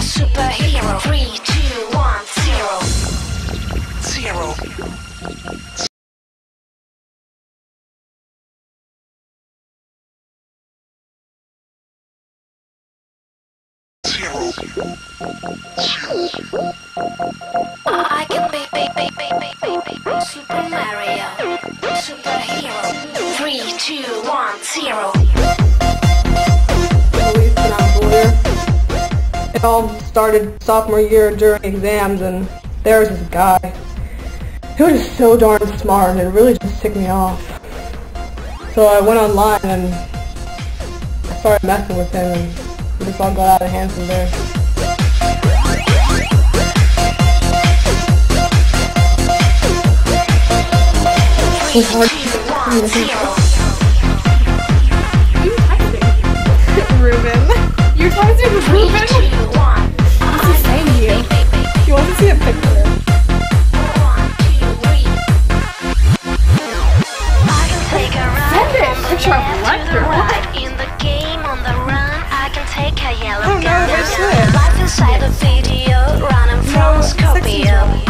superhero. Three, two, one, zero. Zero. I can be, be, be, be, be Super Mario, superhero. Three, two, one, zero. It all started sophomore year during exams and there was this guy. He was just so darn smart and it really just ticked me off. So I went online and I started messing with him and it just all got out of hand from there. It was hard Picture of left what, to the right. In the game, on the run, I can take a yellow Oh, no, gun. it's this. Life inside the video, running from No, Scorpio.